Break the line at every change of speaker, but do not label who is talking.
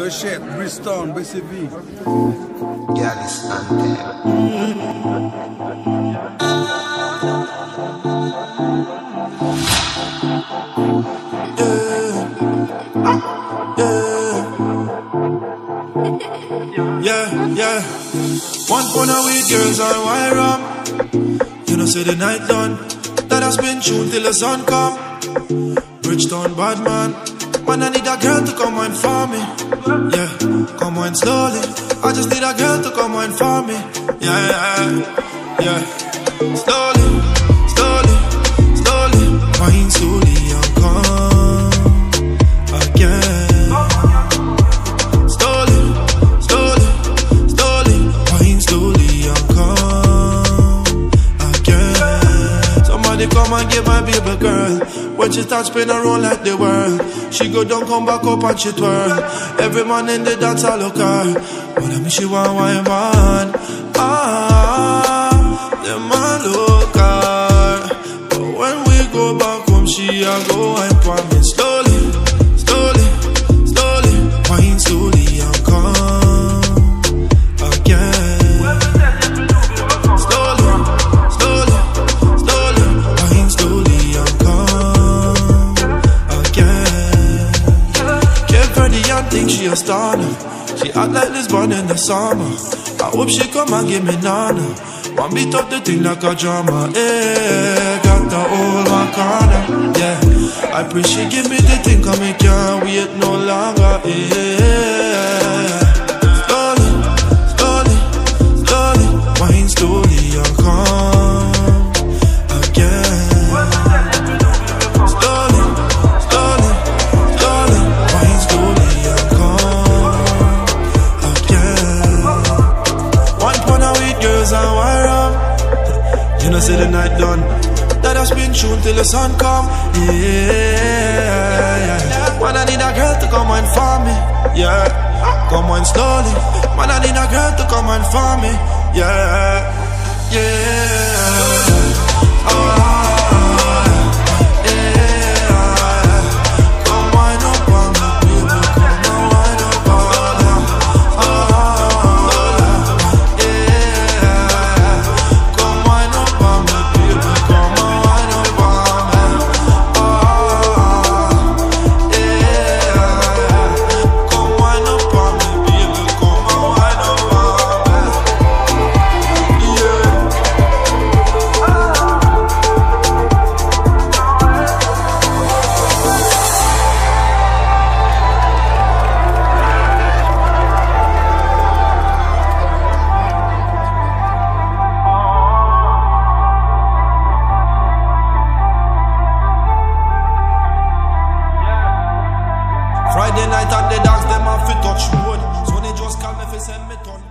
Good shit, Bristol, BCV.
Gallus Anthem.
Yeah, yeah. One pound of weed, girls on wire up. You know, say the night done. That has been tuned till the sun come. Bridgetown bad man. Man, I need a girl to come wine for me. Yeah, come wine slowly. I just need a girl to come wine for me. Yeah, yeah, yeah. Slowly, And get my baby girl. When she starts spinning around like the world, she go down, come back up and she twirl. Every man in the dance I look her, but I mean she want wine man. Ah, them man look her. But when we go back home, she a go wine she a now. She act like Lisbon in the summer. I hope she come and give me nana. One beat up the thing like a drama. Eh, got the my corner. Yeah, I pray she give me the thing, cause You know, say the night done. That has been tuned till the sun come. Yeah. Man, I need a girl to come and for me. Yeah, come on slowly. Man, I need a girl to come and for me. Yeah, yeah. Friday night at the dogs, them have to touch wood. So they just call me fi send me ton.